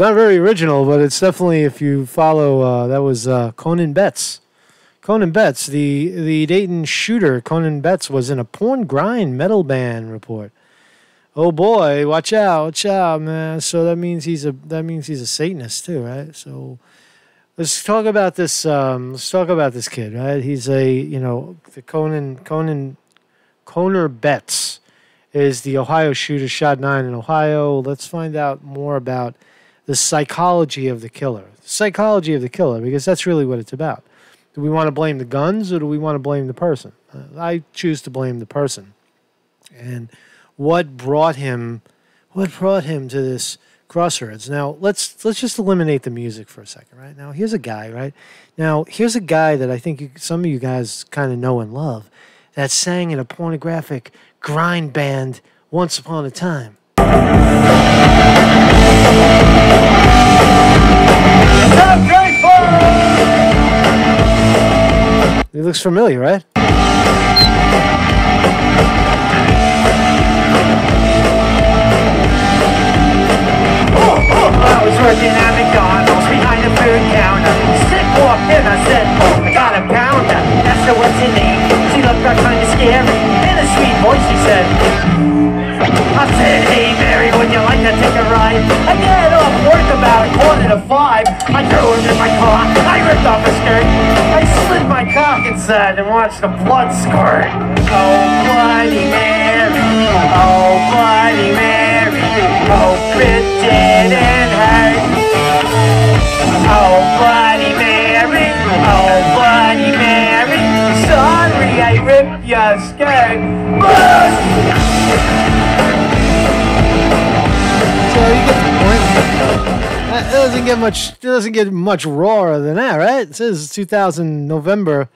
not very original, but it's definitely if you follow. Uh, that was uh, Conan Betts. Conan Betts, the the Dayton shooter, Conan Betts was in a porn grind metal band report. Oh boy, watch out, watch out, man. So that means he's a that means he's a Satanist too, right? So let's talk about this. Um, let's talk about this kid, right? He's a you know the Conan Conan Connor Betts is the Ohio shooter, shot nine in Ohio. Let's find out more about the psychology of the killer, the psychology of the killer, because that's really what it's about. Do we want to blame the guns or do we want to blame the person? Uh, I choose to blame the person. And what brought him what brought him to this crossroads? Now, let's let's just eliminate the music for a second, right? Now, here's a guy, right? Now, here's a guy that I think you, some of you guys kind of know and love that sang in a pornographic grind band once upon a time. He looks familiar, right? Oh, oh, oh. I was working at McDonald's behind food counter. Sick walked in, I said, watched the blood squirt. Oh, Bloody Mary. Oh, Bloody Mary. Hope it didn't hurt. Oh, Bloody Mary. Oh, Bloody Mary. Sorry I ripped your skirt. So you get the point. That doesn't get much. It doesn't get much rawer than that, right? It says 2000 November,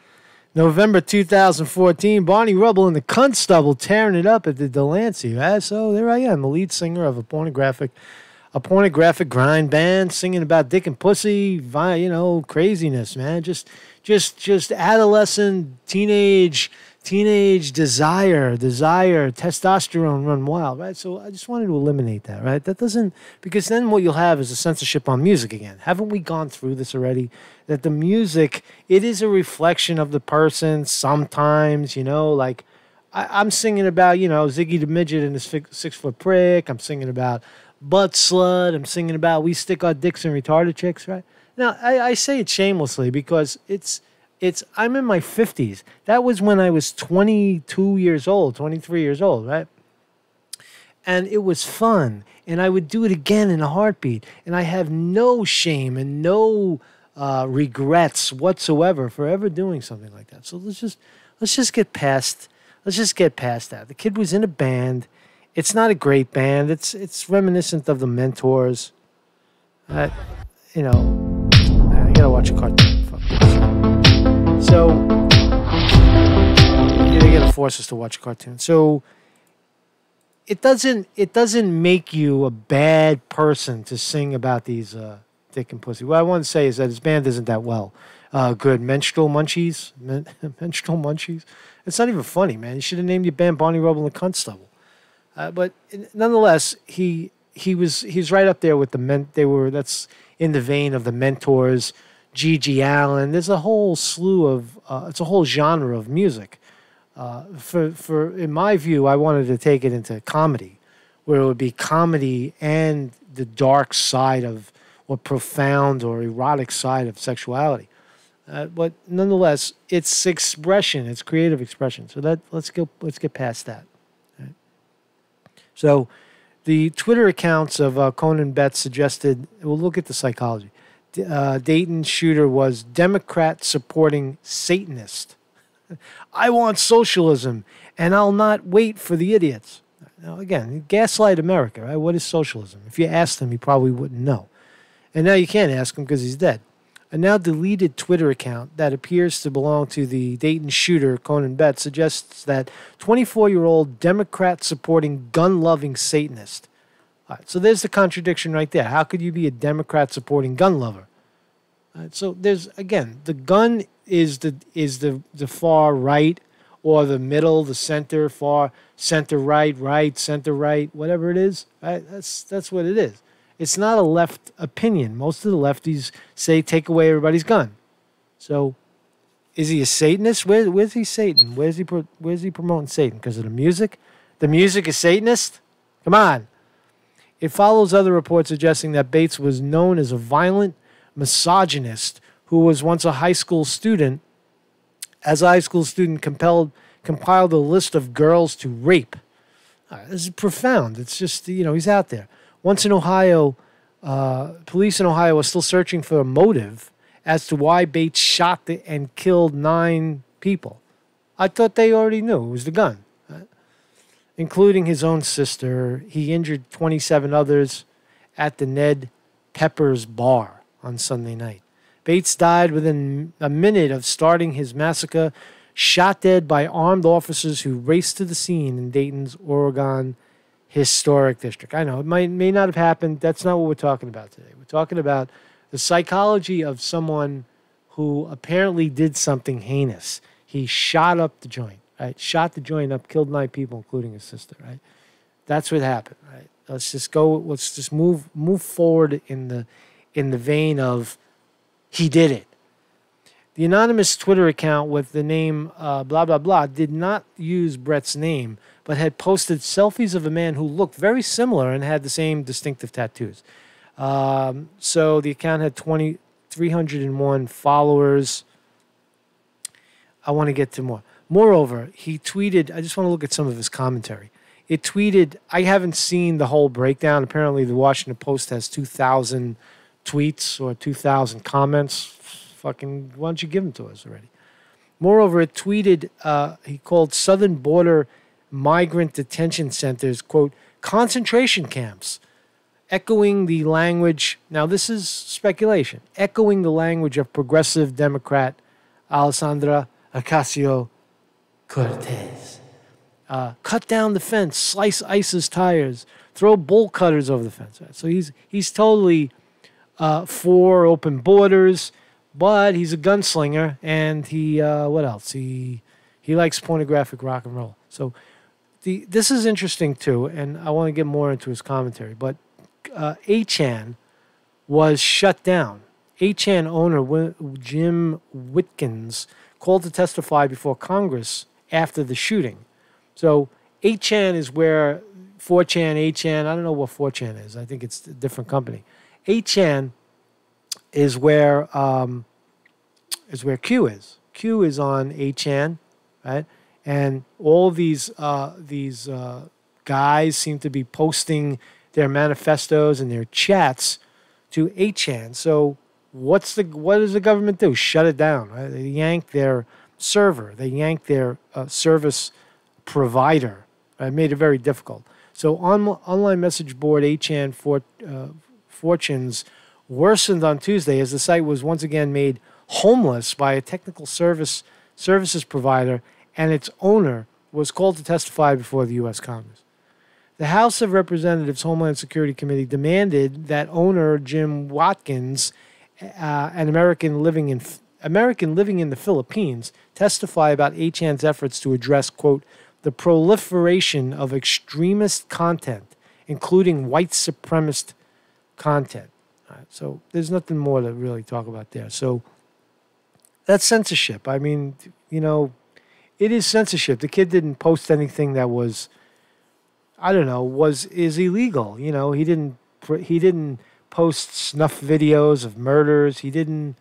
November 2014. Barney Rubble and the Cunt Stubble tearing it up at the Delancey, right? So there I am, the lead singer of a pornographic, a pornographic grind band, singing about dick and pussy, you know, craziness, man. Just, just, just adolescent, teenage teenage desire, desire, testosterone run wild, right? So I just wanted to eliminate that, right? That doesn't, because then what you'll have is a censorship on music again. Haven't we gone through this already? That the music, it is a reflection of the person sometimes, you know, like I, I'm singing about, you know, Ziggy the Midget and his six foot prick. I'm singing about butt slut. I'm singing about we stick our dicks in retarded chicks, right? Now, I, I say it shamelessly because it's, it's I'm in my 50s. That was when I was 22 years old, 23 years old, right? And it was fun. And I would do it again in a heartbeat. And I have no shame and no uh, regrets whatsoever for ever doing something like that. So let's just let's just get past let's just get past that. The kid was in a band. It's not a great band. It's it's reminiscent of the Mentors. Uh, you know, I gotta watch a cartoon. So you're gonna force us to watch a cartoon. So it doesn't it doesn't make you a bad person to sing about these uh, dick and pussy. What I want to say is that his band isn't that well. Uh, good menstrual munchies, Men- menstrual munchies. It's not even funny, man. You should have named your band Bonnie Rubble and Cunt Stubble. Uh, but nonetheless, he he was he's right up there with the men. They were that's in the vein of the mentors, G.G. Allin. There's a whole slew of uh, it's a whole genre of music. Uh, for for in my view, I wanted to take it into comedy, where it would be comedy and the dark side of or profound or erotic side of sexuality. Uh, but nonetheless, it's expression. It's creative expression. So that let's go. Let's get past that. Right? So, the Twitter accounts of uh, Conan Betts suggested. We'll look at the psychology. D- Uh, Dayton shooter was Democrat supporting Satanist. I want socialism, and I'll not wait for the idiots. Now, again, gaslight America, right? What is socialism? If you asked him, he probably wouldn't know. And now you can't ask him because he's dead. A now deleted Twitter account that appears to belong to the Dayton shooter, Conan Betts, suggests that 24 year old Democrat supporting gun loving Satanist. All right, so there's the contradiction right there. How could you be a Democrat supporting gun lover? All right, so there's again the gun is the is the the far right or the middle, the center, far center right, right, center right, whatever it is. Right? That's that's what it is. It's not a left opinion. Most of the lefties say take away everybody's gun. So, is he a Satanist? Where, where's he Satan? Where's he Where's he promoting Satan? Because of the music? The music is Satanist? Come on. It follows other reports suggesting that Bates was known as a violent misogynist who was once a high school student. As a high school student, compelled compiled a list of girls to rape. Uh, this is profound. It's just you know he's out there. Once in Ohio, uh, police in Ohio are still searching for a motive as to why Bates shot the, and killed nine people. I thought they already knew it was the gun, right? including his own sister. He injured 27 others at the Ned Peppers bar on Sunday night. Bates died within a minute of starting his massacre, shot dead by armed officers who raced to the scene in Dayton's Oregon Historic District. I know it might may not have happened. That's not what we're talking about today. We're talking about the psychology of someone who apparently did something heinous. He shot up the joint, right? Shot the joint up, killed nine people, including his sister, right? That's what happened, right? Let's just go. Let's just move move forward in the in the vein of he did it. The anonymous Twitter account with the name uh, blah blah blah did not use Brett's name, but had posted selfies of a man who looked very similar and had the same distinctive tattoos. Um, so the account had 20, 301 followers. I want to get to more. Moreover, he tweeted, I just want to look at some of his commentary. It tweeted, I haven't seen the whole breakdown. Apparently, the Washington Post has 2,000 tweets or 2,000 comments. Fucking, why don't you give them to us already? Moreover, it tweeted, uh, he called Southern Border Migrant Detention Centers, quote, concentration camps echoing the language. Now, this is speculation, echoing the language of progressive Democrat Alexandria Ocasio Cortez. Uh, cut down the fence, slice ICE's tires, throw bolt cutters over the fence. So he's he's totally uh, for open borders, but he's a gunslinger, and he uh, what else? He he likes pornographic rock and roll. So the this is interesting too, and I want to get more into his commentary. But uh, 8chan was shut down. 8chan owner Jim Watkins called to testify before Congress after the shooting. So 8chan is where 4chan, 8chan, I don't know what 4chan is. I think it's a different company. 8chan is where um, is where Q is. Q is on 8chan, right? And all these uh, these uh, guys seem to be posting their manifestos and their chats to 8chan. So what's the what does the government do? Shut it down. Right? They yank their server. They yank their uh, service provider. It made it very difficult. So on online message board 8chan for, uh, fortunes worsened on Tuesday as the site was once again made homeless by a technical service services provider and its owner was called to testify before the U.S. Congress. The House of Representatives Homeland Security Committee demanded that owner Jim Watkins, uh, an American living in American living in the Philippines, testify about 8chan's efforts to address quote the proliferation of extremist content, including white supremacist content. Right, so there's nothing more to really talk about there. So that's censorship. I mean, you know, it is censorship. The kid didn't post anything that was I don't know, was is illegal. You know, he didn't he didn't post snuff videos of murders. He didn't.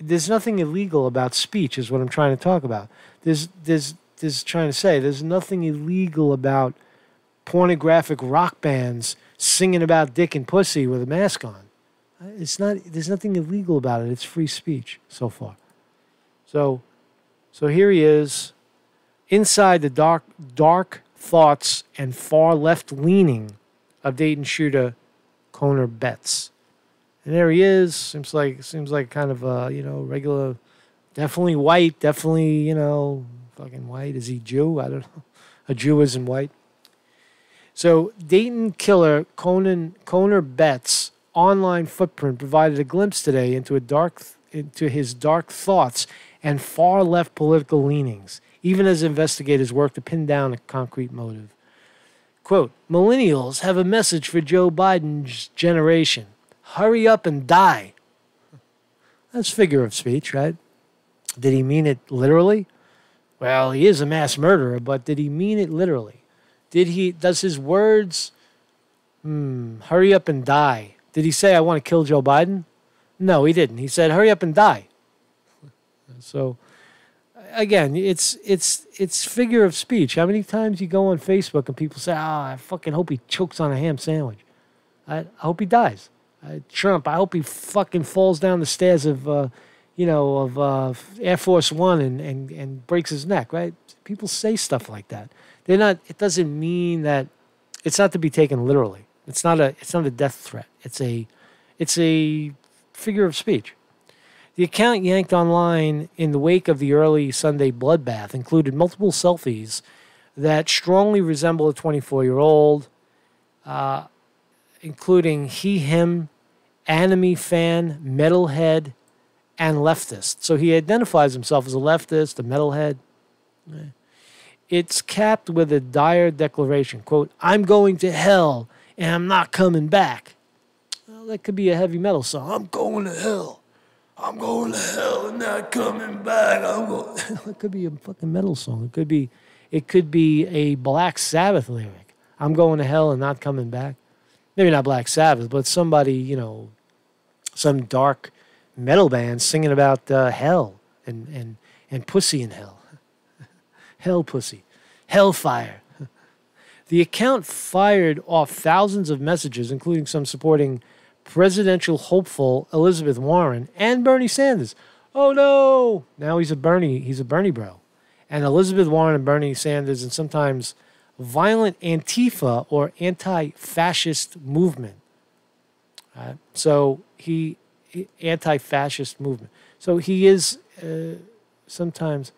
There's nothing illegal about speech, is what I'm trying to talk about. There's there's there's trying to say there's nothing illegal about pornographic rock bands singing about dick and pussy with a mask on. It's not. There's nothing illegal about it. It's free speech so far. So, so here he is, inside the dark dark thoughts and far left leaning of Dayton shooter Connor Betts. And there he is. Seems like seems like kind of a you know regular, definitely white, definitely you know fucking white. Is he Jew? I don't know. A Jew isn't white. So Dayton killer Conan Connor Betts online footprint provided a glimpse today into a dark into his dark thoughts and far left political leanings even as investigators work to pin down a concrete motive. Quote Millennials have a message for Joe Biden's generation hurry up and die. That's figure of speech, right? Did he mean it literally? Well, he is a mass murderer, but did he mean it literally? Did he, does his words, hmm, hurry up and die? Did he say, I want to kill Joe Biden? No, he didn't. He said, hurry up and die. So, again, it's it's it's figure of speech. How many times you go on Facebook and people say, "Oh, I fucking hope he chokes on a ham sandwich. I, I hope he dies." Trump, I hope he fucking falls down the stairs of, uh, you know, of uh, Air Force One and, and and breaks his neck. Right? People say stuff like that. They're not. It doesn't mean that. It's not to be taken literally. It's not a. It's not a death threat. It's a. It's a figure of speech. The account yanked online in the wake of the early Sunday bloodbath included multiple selfies that strongly resemble a 24 year old, uh, including he, him, anime fan, metalhead, and leftist. So he identifies himself as a leftist, a metalhead. It's capped with a dire declaration quote, I'm going to hell and I'm not coming back. Well, that could be a heavy metal song. I'm going to hell. I'm going to hell and not coming back. I'm going. it could be a fucking metal song. It could be, it could be a Black Sabbath lyric. I'm going to hell and not coming back. Maybe not Black Sabbath, but somebody you know, some dark metal band singing about uh, hell and and and pussy in hell, hell pussy, hellfire. The account fired off thousands of messages, including some supporting presidential hopeful Elizabeth Warren and Bernie Sanders. Oh no! Now he's a Bernie. He's a Bernie bro, and Elizabeth Warren and Bernie Sanders, and sometimes violent Antifa or anti-fascist movement. Uh, so he, he anti-fascist movement. So he is uh, sometimes.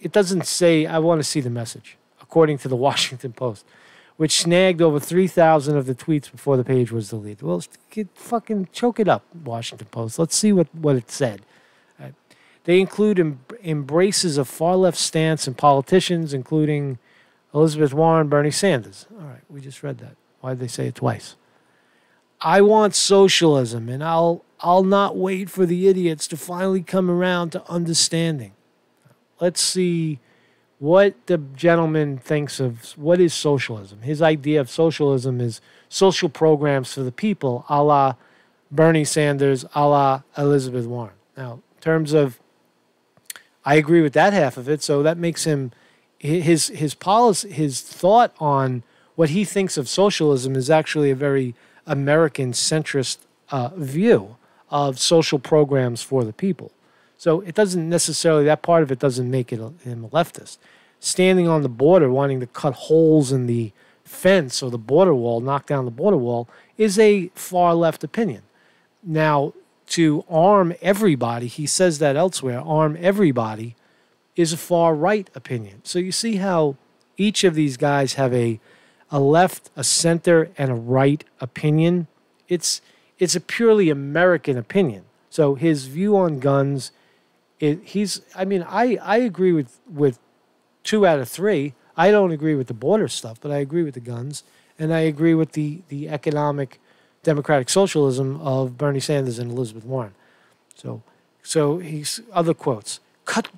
It doesn't say. I want to see the message, according to the Washington Post which snagged over 3,000 of the tweets before the page was deleted. Well, get, fucking choke it up, Washington Post. Let's see what, what it said. Uh, they include em- embraces of far left stance and politicians, including Elizabeth Warren, Bernie Sanders. All right, we just read that. Why did they say it twice? I want socialism, and I'll I'll not wait for the idiots to finally come around to understanding. Let's see what the gentleman thinks of what is socialism. His idea of socialism is social programs for the people, a la Bernie Sanders, a la Elizabeth Warren. Now, in terms of, I agree with that half of it. So that makes him his his policy, his thought on what he thinks of socialism is actually a very American centrist uh, view of social programs for the people. So it doesn't necessarily, that part of it doesn't make it a, him a leftist. Standing on the border, wanting to cut holes in the fence or the border wall, knock down the border wall, is a far left opinion. Now, to arm everybody, he says that elsewhere, arm everybody is a far right opinion. So you see how each of these guys have a a left, a center, and a right opinion. It's it's a purely American opinion. So his view on guns it, he's I mean I I agree with with two out of three. I don't agree with the border stuff, but I agree with the guns, and I agree with the the economic democratic socialism of Bernie Sanders and Elizabeth Warren. So so he's other quotes. Cut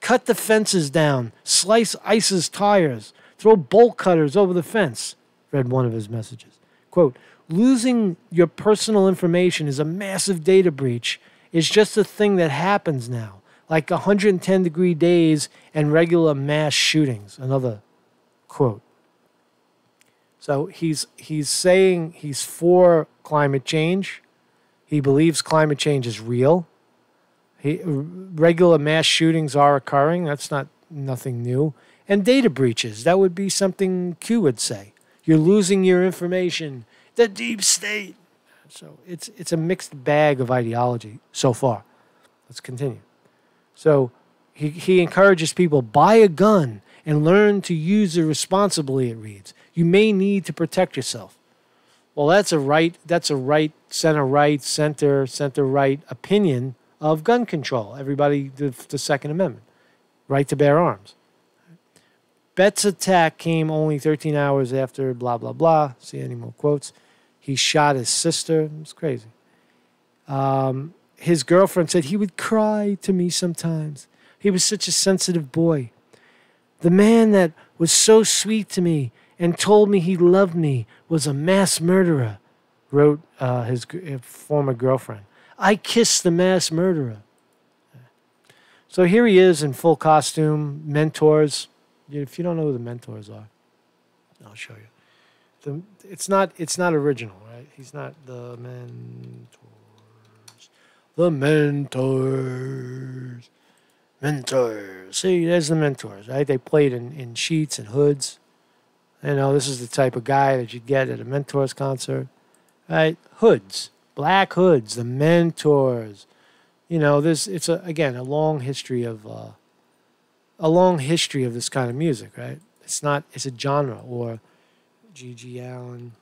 cut the fences down, slice ICE's tires, throw bolt cutters over the fence, read one of his messages. Quote, losing your personal information is a massive data breach. It's just a thing that happens now like 110 degree days and regular mass shootings. Another quote. So he's he's saying he's for climate change. He believes climate change is real. He, regular mass shootings are occurring. That's not nothing new. And data breaches. That would be something Q would say. You're losing your information. The deep state. So it's it's a mixed bag of ideology so far. Let's continue. So he, he encourages people buy a gun and learn to use it responsibly, it reads. You may need to protect yourself. Well, that's a right, that's a right, center right, center, center right opinion of gun control. Everybody, the, the Second Amendment, right to bear arms. Betts' attack came only 13 hours after blah, blah, blah. See any more quotes? He shot his sister. It's crazy. Um, his girlfriend said he would cry to me sometimes. He was such a sensitive boy. The man that was so sweet to me and told me he loved me was a mass murderer, wrote uh, his g- former girlfriend. I kissed the mass murderer. So here he is in full costume, mentors. If you don't know who the mentors are, I'll show you. The, it's not it's not original, right? He's not the mentors. The mentors. Mentors. See, there's the mentors, right? They played in, in sheets and hoods. You know, this is the type of guy that you'd get at a mentors concert, right? Hoods, black hoods, the mentors. You know, this it's a again a long history of uh, a long history of this kind of music, right? It's not it's a genre or G.G. Allin.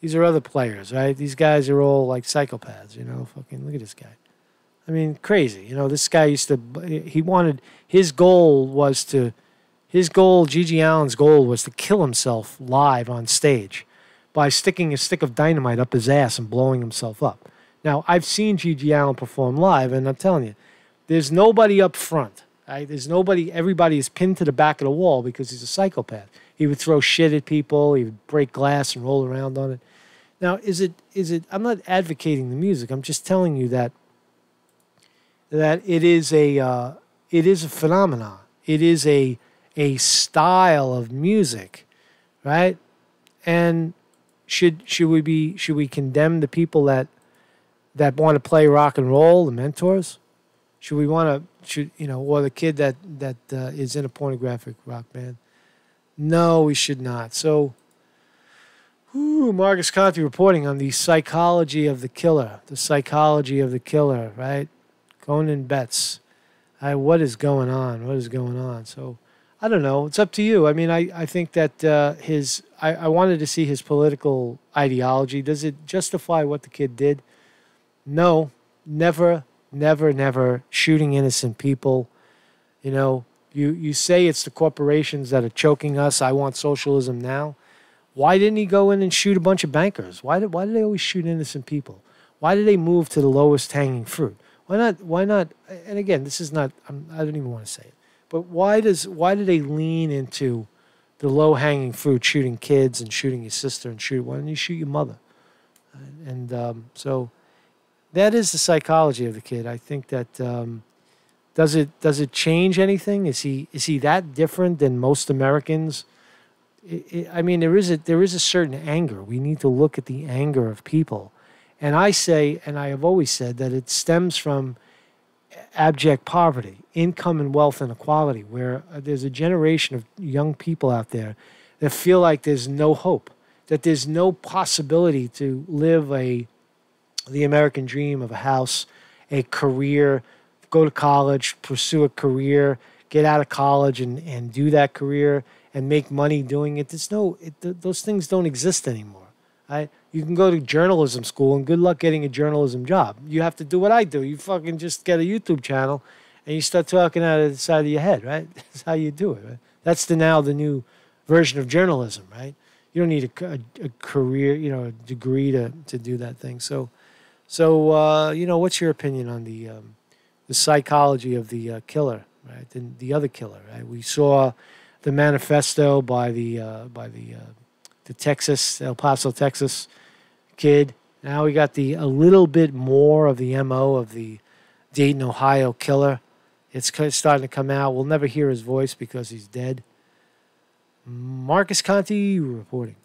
These are other players, right? These guys are all like psychopaths, you know. Fucking look at this guy. I mean, crazy. You know, this guy used to. He wanted his goal was to. His goal, G.G. Allin's goal, was to kill himself live on stage by sticking a stick of dynamite up his ass and blowing himself up. Now, I've seen G.G. Allin perform live, and I'm telling you, there's nobody up front. Right? There's nobody. Everybody is pinned to the back of the wall because he's a psychopath. He would throw shit at people. He would break glass and roll around on it. Now, is it is it? I'm not advocating the music. I'm just telling you that that it is a uh, it is a phenomenon. It is a a style of music, right? And should should we be should we condemn the people that that want to play rock and roll, the mentors? Should we want to should you know, or the kid that that uh, is in a pornographic rock band? No, we should not. So, whew, Marcus Conte reporting on the psychology of the killer, the psychology of the killer, right? Conan Betts. I, what is going on? What is going on? So, I don't know. It's up to you. I mean, I, I think that uh, his, I, I wanted to see his political ideology. Does it justify what the kid did? No, never, never, never shooting innocent people. You know, you, you say it's the corporations that are choking us. I want socialism now. Why didn't he go in and shoot a bunch of bankers? Why did, why did they always shoot innocent people? Why did they move to the lowest hanging fruit? Why not? Why not? And again, this is not. I'm, I don't even want to say it. But why does why do they lean into the low hanging fruit, shooting kids and shooting your sister and shoot? Why don't you shoot your mother? And um, so that is the psychology of the kid. I think that um, does it does it change anything? Is he is he that different than most Americans? It, it, I mean, there is a there is a certain anger. We need to look at the anger of people, and I say, and I have always said that it stems from abject poverty, income and wealth inequality, where uh, there's a generation of young people out there that feel like there's no hope, that there's no possibility to live a the American dream of a house, a career, go to college, pursue a career, get out of college and, and do that career and make money doing it. There's no, it, th- those things don't exist anymore. Right? You can go to journalism school and good luck getting a journalism job. You have to do what I do. You fucking just get a YouTube channel and you start talking out of the side of your head, right? That's how you do it, right? That's the now the new version of journalism, right? You don't need a, a, a career, you know, a degree to, to do that thing. So, so uh, you know, what's your opinion on the um, the psychology of the uh, killer, right? The, the other killer, right? We saw the manifesto by the uh, by the uh, the Texas El Paso, Texas kid. Now we got the a little bit more of the mo of the Dayton, Ohio killer. It's starting to come out. We'll never hear his voice because he's dead. Marcus Conte reporting.